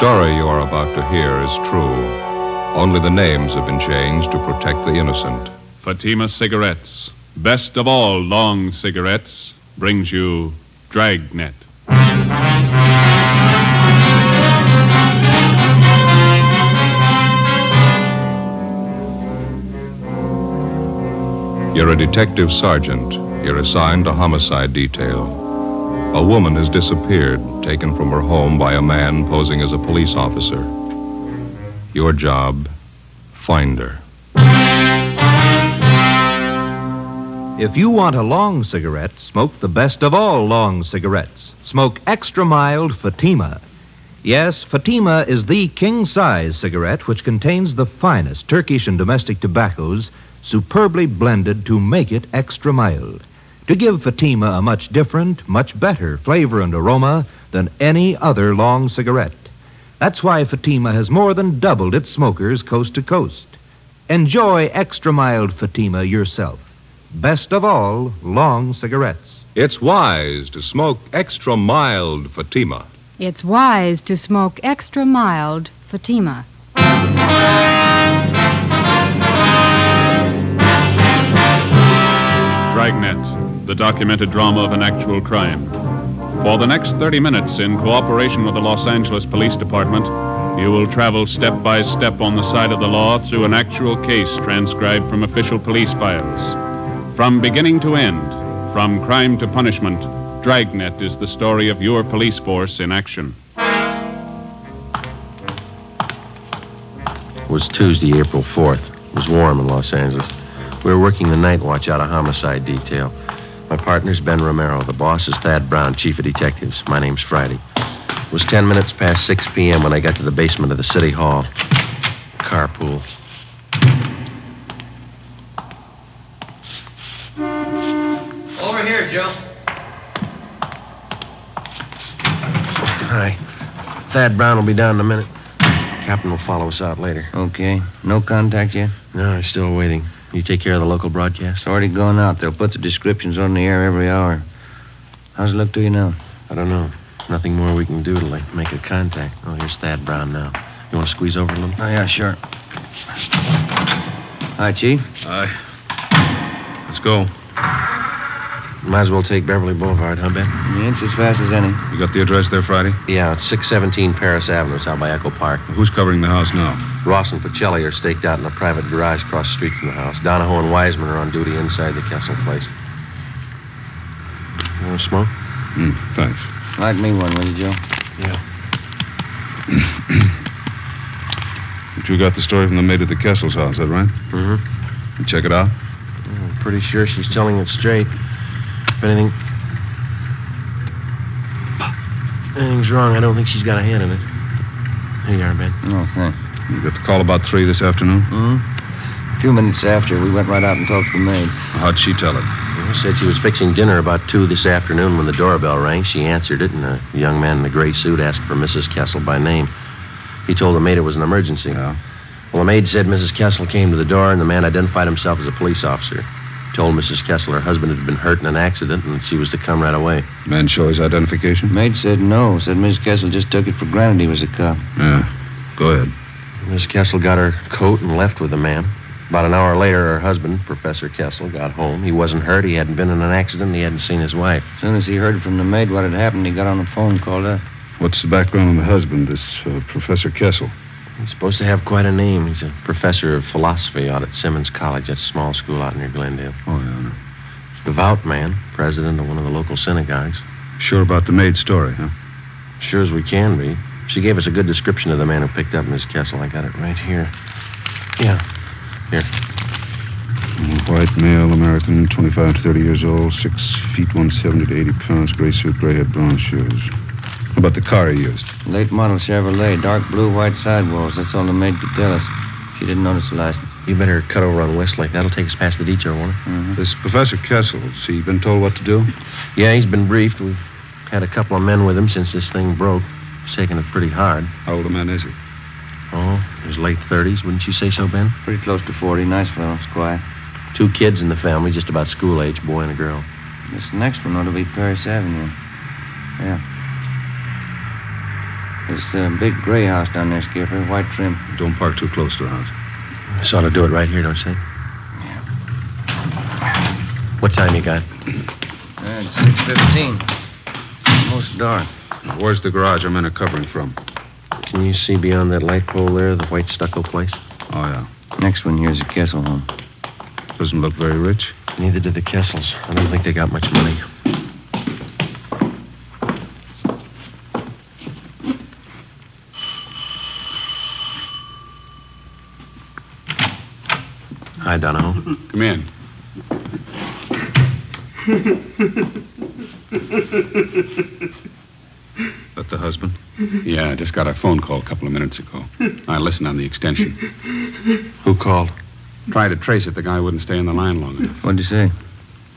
story you are about to hear is true. Only the names have been changed to protect the innocent. Fatima Cigarettes, best of all long cigarettes, brings you Dragnet. You're a detective sergeant. You're assigned to homicide detail. A woman has disappeared, taken from her home by a man posing as a police officer. Your job, find her. If you want a long cigarette, smoke the best of all long cigarettes. Smoke extra mild Fatima. Yes, Fatima is the king size cigarette which contains the finest Turkish and domestic tobaccos superbly blended to make it extra mild. To give Fatima a much different, much better flavor and aroma than any other long cigarette. That's why Fatima has more than doubled its smokers coast to coast. Enjoy extra mild Fatima yourself. Best of all, long cigarettes. It's wise to smoke extra mild Fatima. It's wise to smoke extra mild Fatima. Dragnet, the documented drama of an actual crime. For the next 30 minutes, in cooperation with the Los Angeles Police Department, you will travel step by step on the side of the law through an actual case transcribed from official police files. From beginning to end, from crime to punishment, Dragnet is the story of your police force in action. It was Tuesday, April 4th. It was warm in Los Angeles. We were working the night watch out of homicide detail. My partner's Ben Romero. The boss is Thad Brown, chief of detectives. My name's Friday. It was 10 minutes past 6 p.m. when I got to the basement of the city hall. Carpool. Over here, Joe. Hi. Thad Brown will be down in a minute. Captain will follow us out later. Okay. No contact yet? No, he's still waiting. You take care of the local broadcast? It's already gone out. They'll put the descriptions on the air every hour. How's it look to you now? I don't know. Nothing more we can do to like make a contact. Oh, here's Thad Brown now. You want to squeeze over a little? Oh, yeah, sure. Hi, Chief. Hi. Let's go. Might as well take Beverly Boulevard, huh, Ben? Yeah, it's as fast as any. You got the address there, Friday? Yeah, it's 617 Paris Avenue. It's out by Echo Park. Who's covering the house now? Ross and Pacelli are staked out in a private garage across the street from the house. Donahoe and Wiseman are on duty inside the Kessel place. You want to smoke? Hmm, thanks. Light me one, will you, Joe? Yeah. But you got the story from the maid at the Kessel's house, is that right? Mm-hmm. You check it out? I'm pretty sure she's telling it straight. If anything... Anything's wrong, I don't think she's got a hand in it. Here you are, Ben. No, thanks. You got the call about three this afternoon? Hmm? A few minutes after, we went right out and talked to the maid. How'd she tell it? Well, said she was fixing dinner about two this afternoon when the doorbell rang. She answered it, and a young man in a gray suit asked for Mrs. Kessel by name. He told the maid it was an emergency. Yeah. Well, the maid said Mrs. Kessel came to the door, and the man identified himself as a police officer. Told Mrs. Kessel her husband had been hurt in an accident, and she was to come right away. Man show his identification? Maid said no. Said Miss Kessel just took it for granted he was a cop. Yeah. Go ahead. Miss Kessel got her coat and left with the man. About an hour later, her husband, Professor Kessel, got home. He wasn't hurt. He hadn't been in an accident. He hadn't seen his wife. As soon as he heard from the maid what had happened, he got on the phone and called up. What's the background on the husband, this uh, Professor Kessel? He's supposed to have quite a name. He's a professor of philosophy out at Simmons College, that small school out near Glendale. Oh, yeah. I know. Devout man, president of one of the local synagogues. Sure about the maid story, huh? Sure as we can be. She gave us a good description of the man who picked up Miss Kessel. I got it right here. Yeah. Here. Mm, white male, American, 25 to 30 years old, 6 feet 170 to 80 pounds, gray suit, gray head, brown shoes. How about the car he used? Late model Chevrolet, dark blue, white sidewalls. That's all the maid could tell us. She didn't notice the license. You better cut over on Westlake. That'll take us past the detour, won't it? Mm-hmm. This Professor Kessel, has he been told what to do? Yeah, he's been briefed. We've had a couple of men with him since this thing broke. He's taking it pretty hard. How old a man is he? Oh, his late 30s, wouldn't you say so, Ben? Pretty close to 40. Nice fellow. It's quiet. Two kids in the family, just about school age, boy and a girl. This next one ought to be Paris Avenue. Yeah. There's a big gray house down there, Skipper, white trim. Don't park too close to the house. This ought to do it right here, don't you think? What time you got? Uh, it's 6.15. Almost dark. Where's the garage our men are covering from? Can you see beyond that light pole there, the white stucco place? Oh, yeah. Next one here's a Kessel home. Doesn't look very rich. Neither do the Kessels. I don't think they got much money. Hi, Donahoe. Come in. That the husband? Yeah, I just got a phone call a couple of minutes ago. I listened on the extension. Who called? Tried to trace it. The guy wouldn't stay on the line long enough. What'd you say?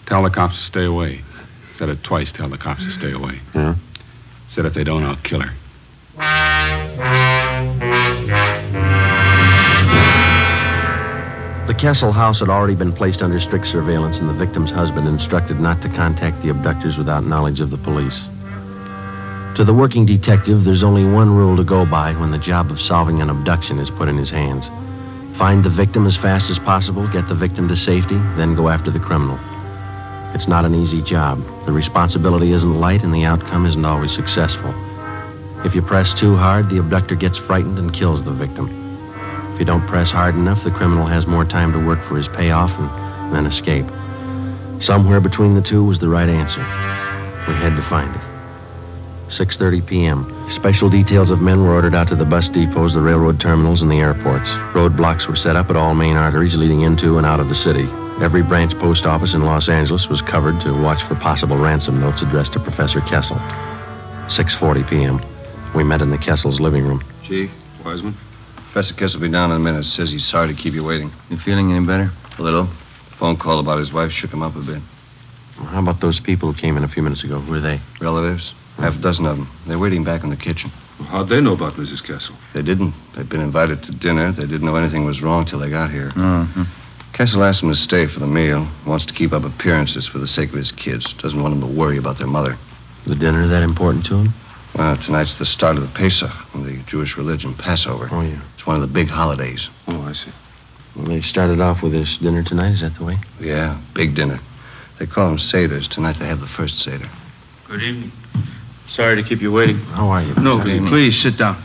Tell the cops to stay away. Said it twice. Tell the cops to stay away. Yeah? Said if they don't, I'll kill her. The Kessel house had already been placed under strict surveillance, and the victim's husband instructed not to contact the abductors without knowledge of the police. To the working detective, there's only one rule to go by when the job of solving an abduction is put in his hands. Find the victim as fast as possible, get the victim to safety, then go after the criminal. It's not an easy job. The responsibility isn't light, and the outcome isn't always successful. If you press too hard, the abductor gets frightened and kills the victim. If you don't press hard enough, the criminal has more time to work for his payoff and then escape. Somewhere between the two was the right answer. We had to find it. 6:30 p.m. Special details of men were ordered out to the bus depots, the railroad terminals, and the airports. Roadblocks were set up at all main arteries leading into and out of the city. Every branch post office in Los Angeles was covered to watch for possible ransom notes addressed to Professor Kessel. 6:40 p.m. We met in the Kessel's living room. Chief, Wiseman? Professor Kessel will be down in a minute. Says he's sorry to keep you waiting. You feeling any better? A little. Phone call about his wife shook him up a bit. How about those people who came in a few minutes ago? Who are they? Relatives? Half a dozen of them. They're waiting back in the kitchen. How'd they know about Mrs. Kessel? They didn't. They'd been invited to dinner. They didn't know anything was wrong till they got here. Mm-hmm. Kessel asked them to stay for the meal. Wants to keep up appearances for the sake of his kids. Doesn't want them to worry about their mother. The dinner that important to him? Well, tonight's the start of the Pesach, the Jewish religion Passover. Oh, yeah. It's one of the big holidays. Oh, I see. Well, they started off with this dinner tonight. Is that the way? Yeah, big dinner. They call them Seders. Tonight they have the first Seder. Good evening. Sorry to keep you waiting. How are you? No, Good evening. please sit down.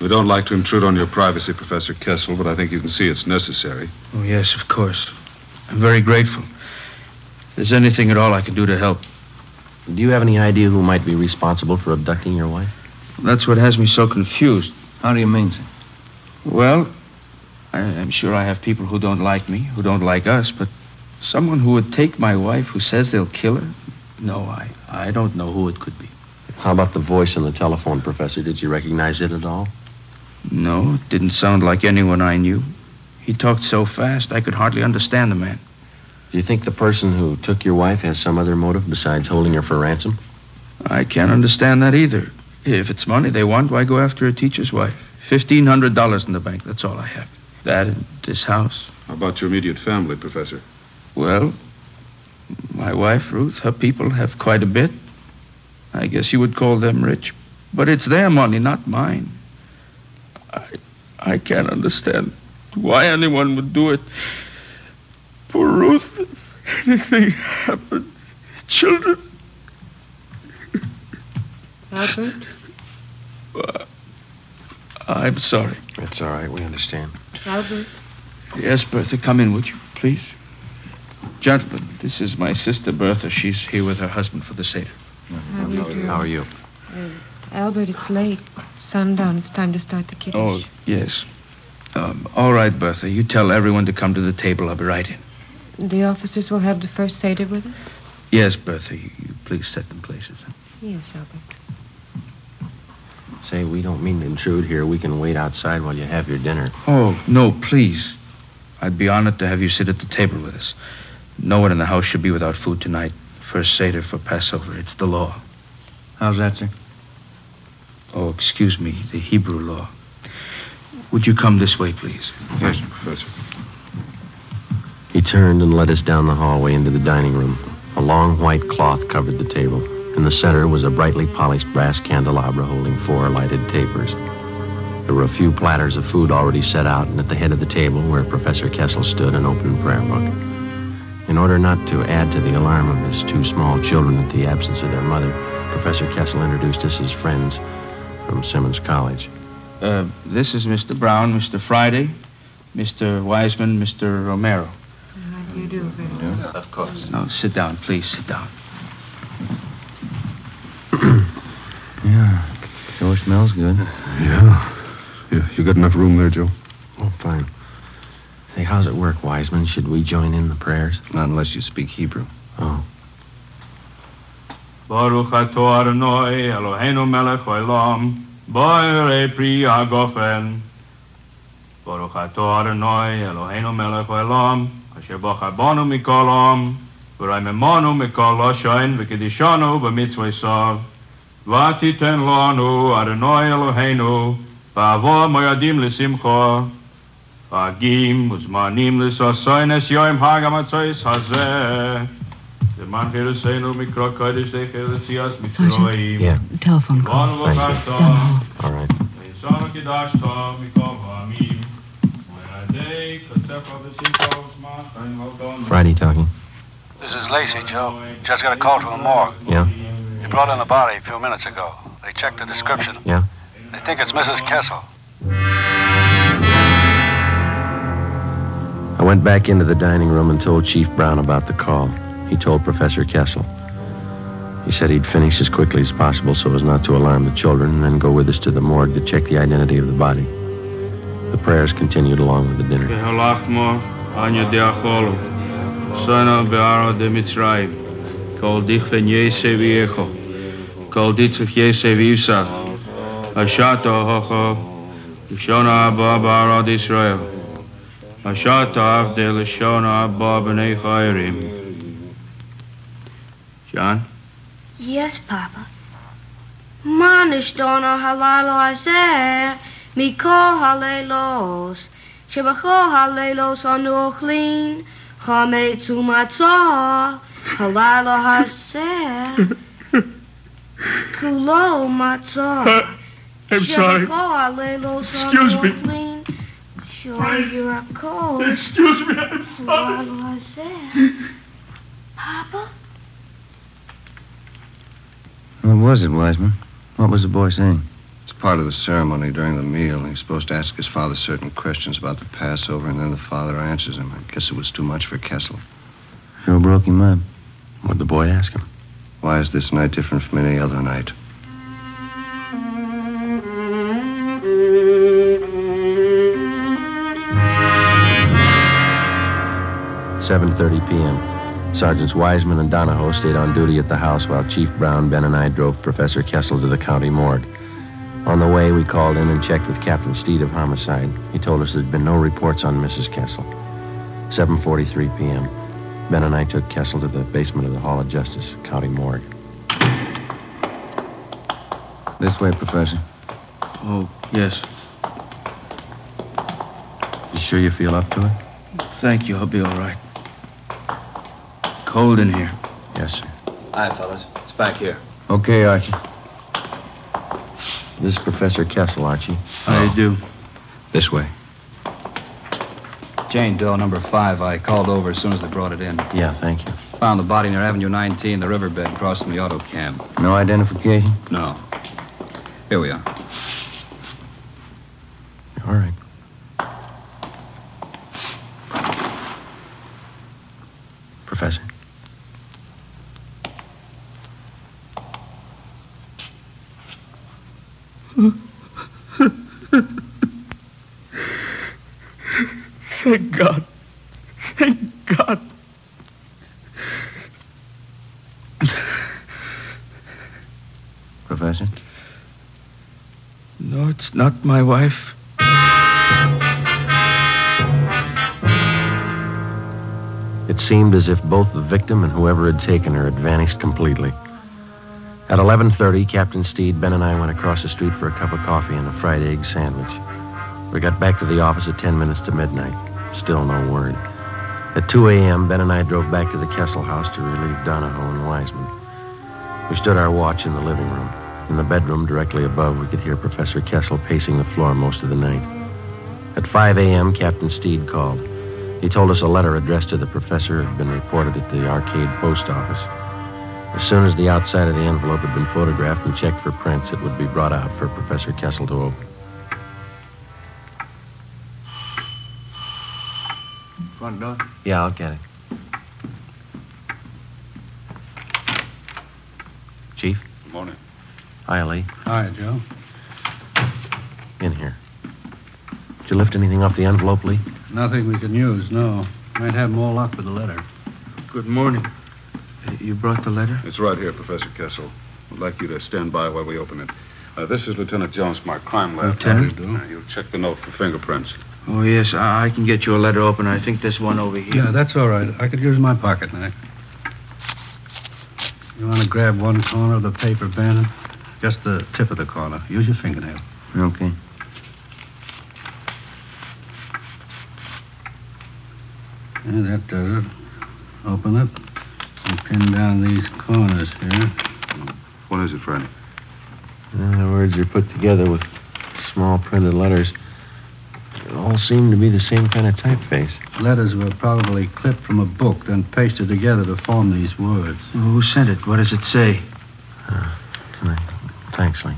We don't like to intrude on your privacy, Professor Kessel, but I think you can see it's necessary. Oh, yes, of course. I'm very grateful. If there's anything at all I can do to help, Do you have any idea who might be responsible for abducting your wife? that's what has me so confused. How do you mean, sir? Well, I, I'm sure I have people who don't like me, who don't like us, but someone who would take my wife who says they'll kill her? No, I, I don't know who it could be. How about the voice on the telephone, Professor? Did you recognize it at all? No, it didn't sound like anyone I knew. He talked so fast I could hardly understand the man. Do you think the person who took your wife has some other motive besides holding her for ransom? I can't understand that either. If it's money they want, why go after a teacher's wife? Fifteen hundred dollars in the bank, that's all I have. That and this house. How about your immediate family, Professor? Well, my wife, Ruth, her people have quite a bit. I guess you would call them rich. But it's their money, not mine. I, I can't understand why anyone would do it. Poor Ruth, if anything happened. Children. Albert? I'm sorry. That's all right. We understand. Albert? Yes, Bertha, come in, would you, please? Gentlemen, this is my sister Bertha. She's here with her husband for the Seder. How do you? How are you? Albert, it's late. Sundown. It's time to start the kiddush. Oh, yes. Um, all right, Bertha. You tell everyone to come to the table. I'll be right in. The officers will have the first Seder with us? Yes, Bertha. You, you please set them places. Yes, Albert. Say, we don't mean to intrude here. We can wait outside while you have your dinner. Oh, no, please. I'd be honored to have you sit at the table with us. No one in the house should be without food tonight. First Seder for Passover. It's the law. How's that, sir? Oh, excuse me, the Hebrew law. Would you come this way, please? Yes, Professor. He turned and led us down the hallway into the dining room. A long white cloth covered the table. In the center was a brightly polished brass candelabra holding four lighted tapers. There were a few platters of food already set out, and at the head of the table, where Professor Kessel stood, an open prayer book. In order not to add to the alarm of his two small children at the absence of their mother, Professor Kessel introduced us as friends from Simmons College. Uh, this is Mr. Brown, Mr. Friday, Mr. Wiseman, Mr. Romero. How do you do, Victor? Of course. Now, sit down, please, sit down. Yeah. Sure smells good. Yeah. Yeah. You got enough room there, Joe? Oh, fine. Say, how's it work, Wiseman? Should we join in the prayers? Not unless you speak Hebrew. Oh. Baruch atah Adonai Eloheinu melech haolam, bo'erei pri hagofen. Baruch atah Adonai Eloheinu melech haolam, שבוך הבונו מכל עום, ורעי ממונו מכל לא שוין, וקדישונו במצווי סוב. ותיתן לנו, ארנוי אלוהינו, ועבור מיידים לשמחו. חגים מוזמנים לסוסוי נסיו עם חג המצויס הזה. זמן חירוסנו מקרוא קודש די חירוסיאס מצרועים. טלפון קול. בואו נבוכר טוב. ניסון הקידש טוב מכל פעמים. מיידי כתף הבסיסו. Friday talking. This is Lacey, Joe. Just got a call from the morgue. Yeah? They brought in the body a few minutes ago. They checked the description. Yeah? They think it's Mrs. Kessel. I went back into the dining room and told Chief Brown about the call. He told Professor Kessel. He said he'd finish as quickly as possible so as not to alarm the children and then go with us to the morgue to check the identity of the body. The prayers continued along with the dinner. Anya Diakolu, son of Bearo de Mitzrayim, kol dichven yese viejo, kol ditzuf yese vivsa, ashato hocho, shona abba de Israel, ashato avde lishona abba b'nei chayrim. John? Yes, Papa. Manish dono halalo azeh, miko halelos shebachol halelos anuchlin, chametzu matzah, halalo hazer, kulo matzah. I'm sorry. Shebachol halelos Excuse me. anuchlin, Sure, you're a cold. Excuse me, I'm sorry. Papa? What was it, Wiseman? What was the boy saying? It's part of the ceremony during the meal. He's supposed to ask his father certain questions about the Passover, and then the father answers him. I guess it was too much for Kessel. Sure broke him up. What'd the boy ask him? Why is this night different from any other night? Seven thirty p.m. Sergeants Wiseman and Donahoe stayed on duty at the house while Chief Brown, Ben, and I drove Professor Kessel to the county morgue. On the way, we called in and checked with Captain Steed of Homicide. He told us there'd been no reports on Mrs. Kessel. 7.43 p.m. Ben and I took Kessel to the basement of the Hall of Justice, county morgue. This way, Professor. Oh, yes. You sure you feel up to it? Thank you. I'll be all right. Cold in here. Yes, sir. Hi, fellas. It's back here. Okay, Archie. This is Professor Kessel, Archie. How do you oh. do? This way. Jane Doe, number five. I called over as soon as they brought it in. Yeah, thank you. Found the body near Avenue 19, the riverbed across from the auto camp. No identification? No. Here we are. All right. Professor. Thank God. Thank God. Professor? No, it's not my wife. It seemed as if both the victim and whoever had taken her had vanished completely. At 11:30, Captain Steed, Ben, and I went across the street for a cup of coffee and a fried egg sandwich. We got back to the office at 10 minutes to midnight. Still no word. At 2 a.m., Ben and I drove back to the Kessel house to relieve Donahoe and Wiseman. We stood our watch in the living room. In the bedroom directly above, we could hear Professor Kessel pacing the floor most of the night. At 5 a.m., Captain Steed called. He told us a letter addressed to the professor had been reported at the arcade post office. As soon as the outside of the envelope had been photographed and checked for prints, it would be brought out for Professor Kessel to open. Front door? Yeah, I'll get it. Chief? Good morning. Hi, Lee. Hi, Joe. In here. Did you lift anything off the envelope, Lee? Nothing we can use, no. Might have more luck with the letter. Good morning. Uh, You brought the letter? It's right here, Professor Kessel. I'd like you to stand by while we open it. Uh, this is Lieutenant Jones from our crime lab. Lieutenant? Uh, you'll check the note for fingerprints. Oh, yes, I, I can get you a letter opener. I think this one over here. Yeah, that's all right. I could use my pocket knife. You want to grab one corner of the paper, Bannon? Just the tip of the corner. Use your fingernail. Okay. Yeah, that does it. Open it and pin down these corners here. What is it, Friday? Uh, the words are put together with small printed letters. They all seem to be the same kind of typeface. Letters were probably clipped from a book, then pasted together to form these words. Who sent it? What does it say? Uh, tonight. Thanks, Lee.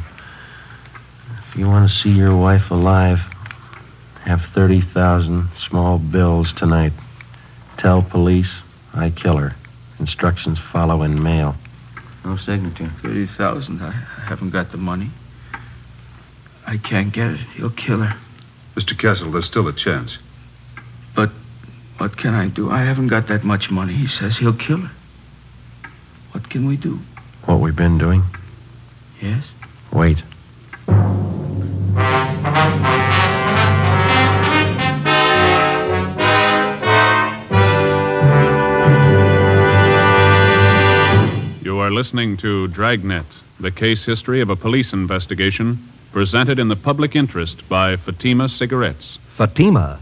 If you want to see your wife alive, have 30,000 small bills tonight. Tell police I kill her. Instructions follow in mail. No signature. 30,000. I haven't got the money. I can't get it. He'll kill her. Mr. Kessel, there's still a chance. But what can I do? I haven't got that much money. He says he'll kill her. What can we do? What we've been doing? Yes? Wait. You are listening to Dragnet, the case history of a police investigation, presented in the public interest by Fatima Cigarettes. Fatima,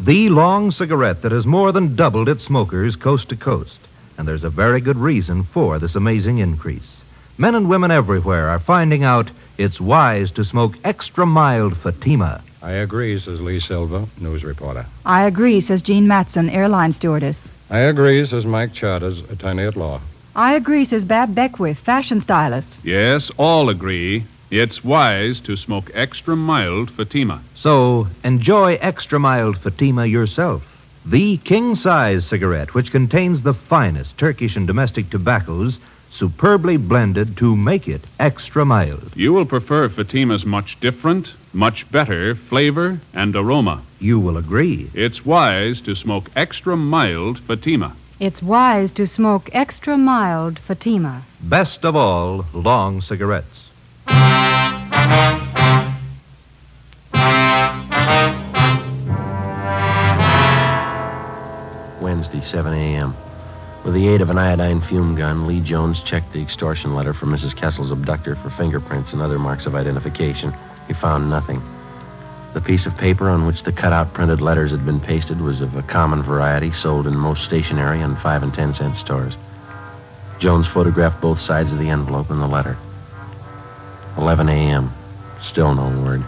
the long cigarette that has more than doubled its smokers coast to coast. And there's a very good reason for this amazing increase. Men and women everywhere are finding out it's wise to smoke extra mild Fatima. I agree, says Lee Silva, news reporter. I agree, says Jean Matson, airline stewardess. I agree, says Mike Charters, attorney at law. I agree, says Bab Beckwith, fashion stylist. Yes, all agree it's wise to smoke extra mild Fatima. So enjoy extra mild Fatima yourself. The king size cigarette, which contains the finest Turkish and domestic tobaccos, superbly blended to make it extra mild. You will prefer Fatima's much different, much better flavor and aroma. You will agree. It's wise to smoke extra mild Fatima. It's wise to smoke extra mild Fatima. Best of all, long cigarettes. Wednesday, 7 a.m. With the aid of an iodine fume gun, Lee Jones checked the extortion letter from Mrs. Kessel's abductor for fingerprints and other marks of identification. He found nothing. The piece of paper on which the cutout printed letters had been pasted was of a common variety sold in most stationery and five and ten cent stores. Jones photographed both sides of the envelope and the letter. 11 a.m. Still no word.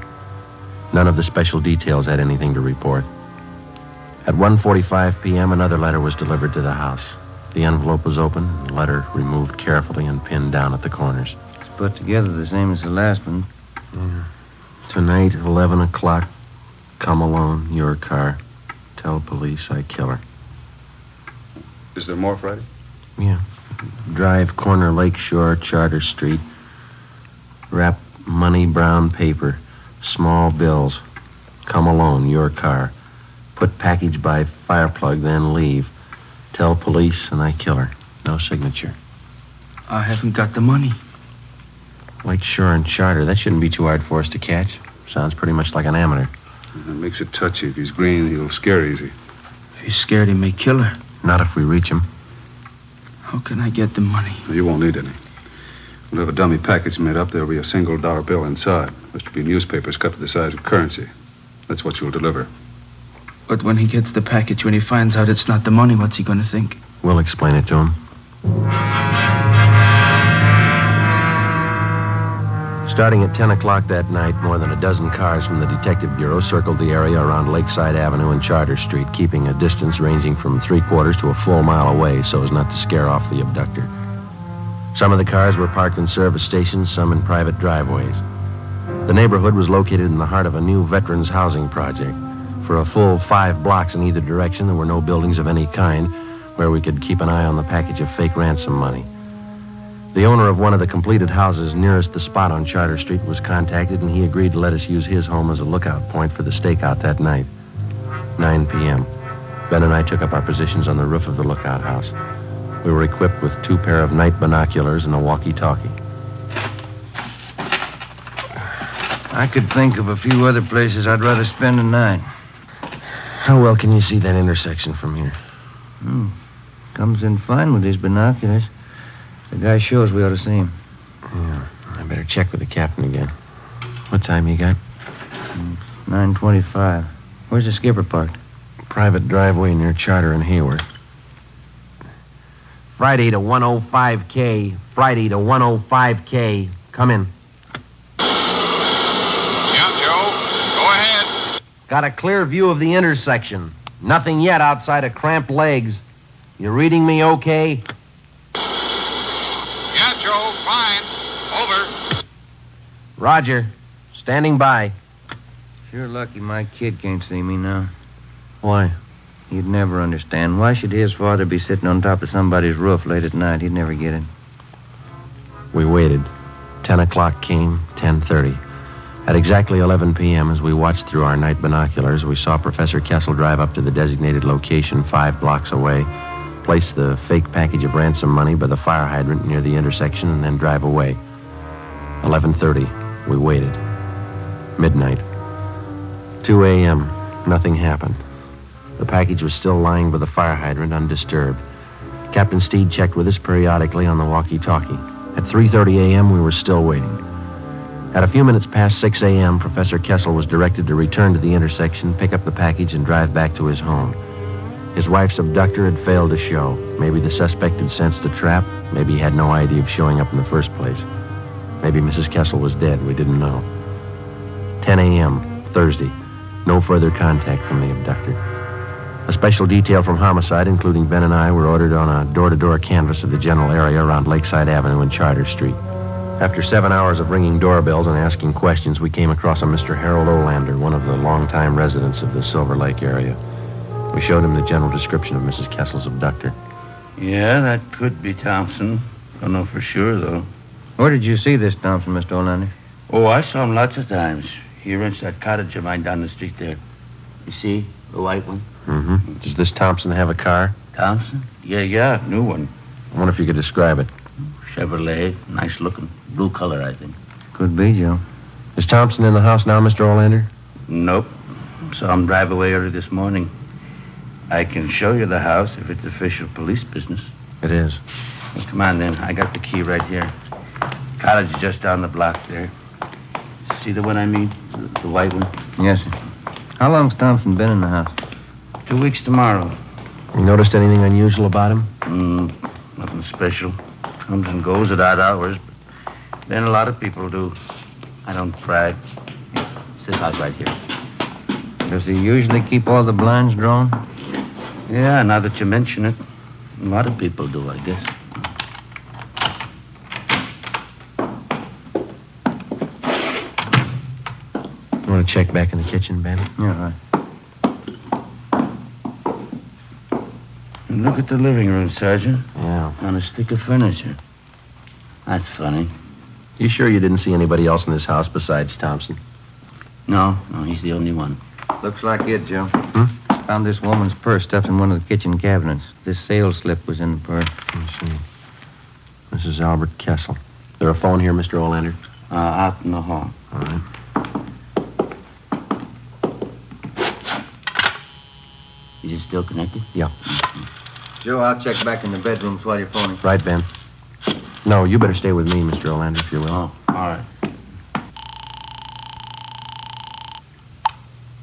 None of the special details had anything to report. At 1:45 p.m., another letter was delivered to the house. The envelope was open, the letter removed carefully and pinned down at the corners. It's put together the same as the last one. Yeah. Tonight, 11 o'clock. Come alone, your car. Tell police I kill her. Is there more, Friday? Yeah. Drive corner Lakeshore, Charter Street. Wrap money brown paper. Small bills. Come alone, your car. Put package by fireplug, then leave. Tell police and I kill her. No signature. I haven't got the money. Lakeshore and Charter. That shouldn't be too hard for us to catch. Sounds pretty much like an amateur. That makes it touchy. If he's green, he'll scare easy. If he's scared, he may kill her. Not if we reach him. How can I get the money? You won't need any. We'll have a dummy package made up. There'll be a single dollar bill inside. There's to be newspapers cut to the size of currency. That's what you'll deliver. But when he gets the package, when he finds out it's not the money, what's he going to think? We'll explain it to him. Starting at 10 o'clock that night, more than a dozen cars from the Detective Bureau circled the area around Lakeside Avenue and Charter Street, keeping a distance ranging from three quarters to a full mile away so as not to scare off the abductor. Some of the cars were parked in service stations, some in private driveways. The neighborhood was located in the heart of a new veterans housing project. For a full five blocks in either direction, there were no buildings of any kind where we could keep an eye on the package of fake ransom money. The owner of one of the completed houses nearest the spot on Charter Street was contacted, and he agreed to let us use his home as a lookout point for the stakeout that night. 9 p.m. Ben and I took up our positions on the roof of the lookout house. We were equipped with two pair of night binoculars and a walkie-talkie. I could think of a few other places I'd rather spend the night. How well can you see that intersection from here? Hmm. Comes in fine with these binoculars. The guy shows we ought to see him. Yeah, I better check with the captain again. What time you got? 9.25. Where's the skipper parked? Private driveway near Charter and Hayward. Friday to 105K. Friday to 105K. Come in. Yeah, Joe. Go ahead. Got a clear view of the intersection. Nothing yet outside of cramped legs. You reading me okay? Yeah, Joe. Fine. Over. Roger. Standing by. Sure lucky my kid can't see me now. Why? He'd never understand. Why should his father be sitting on top of somebody's roof late at night? He'd never get it. We waited. Ten o'clock came, 10.30. At exactly 11 p.m., as we watched through our night binoculars, we saw Professor Kessel drive up to the designated location five blocks away, place the fake package of ransom money by the fire hydrant near the intersection, and then drive away. 11.30. We waited. Midnight. 2 a.m. Nothing happened. The package was still lying by the fire hydrant undisturbed. Captain Steed checked with us periodically on the walkie-talkie. At 3:30 a.m., we were still waiting. At a few minutes past 6 a.m., Professor Kessel was directed to return to the intersection, pick up the package, and drive back to his home. His wife's abductor had failed to show. Maybe the suspect had sensed a trap. Maybe he had no idea of showing up in the first place. Maybe Mrs. Kessel was dead. We didn't know. 10 a.m., Thursday. No further contact from the abductor. A special detail from homicide, including Ben and I, were ordered on a door-to-door canvass of the general area around Lakeside Avenue and Charter Street. After seven hours of ringing doorbells and asking questions, we came across a Mr. Harold Olander, one of the longtime residents of the Silver Lake area. We showed him the general description of Mrs. Kessel's abductor. Yeah, that could be Thompson. I don't know for sure, though. Where did you see this Thompson, Mr. Olander? Oh, I saw him lots of times. He rents that cottage of mine down the street there. You see? The white one? Mm-hmm. Does this Thompson have a car? Thompson? Yeah, yeah, new one. I wonder if you could describe it. Chevrolet. Nice looking. Blue color, I think. Could be, Joe. Is Thompson in the house now, Mr. Olander? Nope. Saw him drive away early this morning. I can show you the house if it's official police business. It is. Well, come on, then. I got the key right here. Cottage is just down the block there. See the one I mean? The, the white one? Yes, sir. How long's Thompson been in the house? Two weeks tomorrow. You noticed anything unusual about him? Mm, nothing special. Comes and goes at odd hours, but then a lot of people do. I don't brag. It's this house right here. Does he usually keep all the blinds drawn? Yeah, now that you mention it, a lot of people do, I guess. You want to check back in the kitchen, Ben? Yeah, right. And look at the living room, Sergeant. Yeah. On a stick of furniture. That's funny. You sure you didn't see anybody else in this house besides Thompson? No, no, he's the only one. Looks like it, Joe. Found this woman's purse stuffed in one of the kitchen cabinets. This sales slip was in the purse. Let's see. Mrs. Albert Kessel. There a phone here, Mr. Olander? Uh, out in the hall. All right. Is still connected? Yeah. Joe, I'll check back in the bedrooms while you're phoning. Right, Ben. No, you better stay with me, Mr. Olander, if you will. Oh, all right.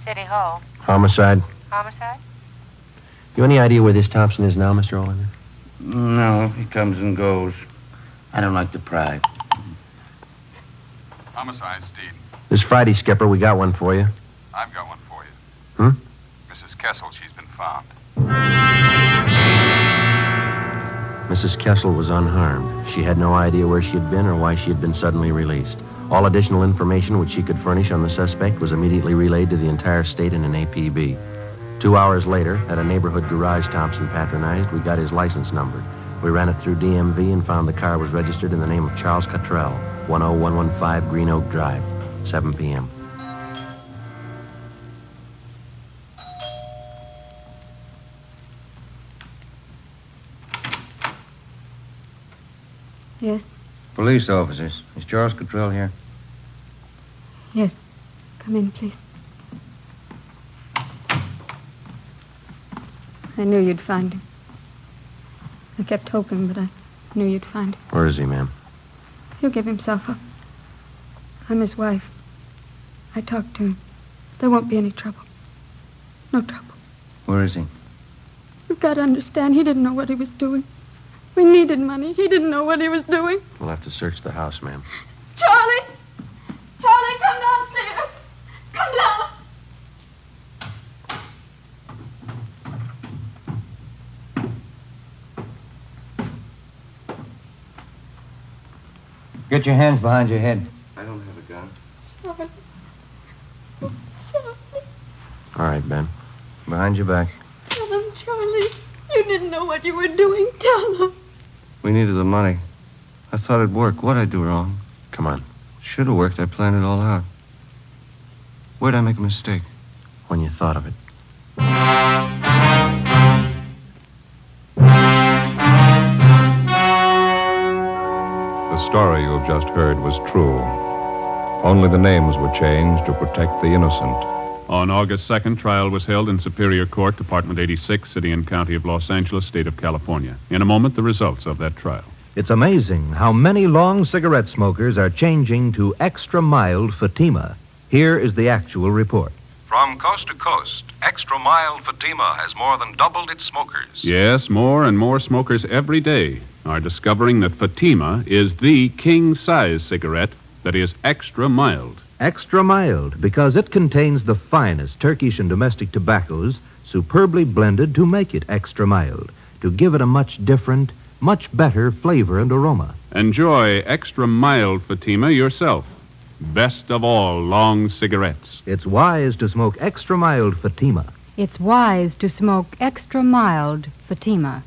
City Hall. Homicide. Homicide? You any idea where this Thompson is now, Mr. Olander? No, he comes and goes. I don't like to pry. Homicide, Steve. This Friday, Skipper, we got one for you. I've got one for you. Hmm? Kessel, she's been found. Mrs. Kessel was unharmed. She had no idea where she had been or why she had been suddenly released. All additional information which she could furnish on the suspect was immediately relayed to the entire state in an APB. Two hours later, at a neighborhood garage Thompson patronized, we got his license number. We ran it through DMV and found the car was registered in the name of Charles Cottrell, 10115 Green Oak Drive, 7 p.m. Yes, Police officers. Is Charles Cottrell here? yes. Come in, please. I knew you'd find him. I kept hoping, but I knew you'd find him. Where is he, ma'am? He'll give himself up. I'm his wife. I talked to him. There won't be any trouble. No trouble. Where is he? You've got to understand, he didn't know what he was doing. We needed money. He didn't know what he was doing. We'll have to search the house, ma'am. Charlie! Charlie, come downstairs! Come down! Get your hands behind your head. I don't have a gun. Charlie. Charlie. All right, Ben. Behind your back. Tell them, Charlie. You didn't know what you were doing. Tell him. We needed the money. I thought it'd work. What'd I do wrong? Come on. Should have worked. I planned it all out. Where'd I make a mistake? When you thought of it. The story you have just heard was true. Only the names were changed to protect the innocent. On August 2nd, trial was held in Superior Court, Department 86, City and County of Los Angeles, State of California. In a moment, the results of that trial. It's amazing how many long cigarette smokers are changing to extra mild Fatima. Here is the actual report. From coast to coast, Extra Mild Fatima has more than doubled its smokers. Yes, more and more smokers every day are discovering that Fatima is the king size cigarette that is extra mild. Extra mild because it contains the finest Turkish and domestic tobaccos superbly blended to make it extra mild, to give it a much different, much better flavor and aroma. Enjoy extra mild Fatima yourself. Best of all long cigarettes. It's wise to smoke extra mild Fatima. It's wise to smoke extra mild Fatima.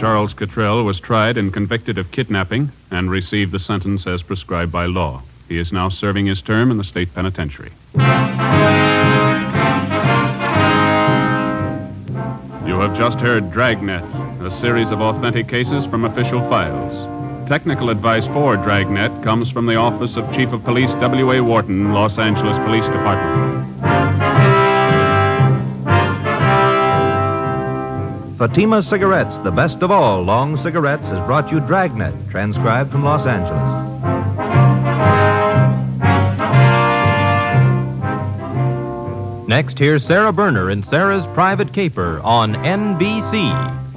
Charles Cottrell was tried and convicted of kidnapping and received the sentence as prescribed by law. He is now serving his term in the state penitentiary. You have just heard Dragnet, a series of authentic cases from official files. Technical advice for Dragnet comes from the Office of Chief of Police W.A. Worton, Los Angeles Police Department. Fatima Cigarettes, the best of all long cigarettes, has brought you Dragnet, transcribed from Los Angeles. Next, here's Sara Berner in Sara's Private Caper on NBC.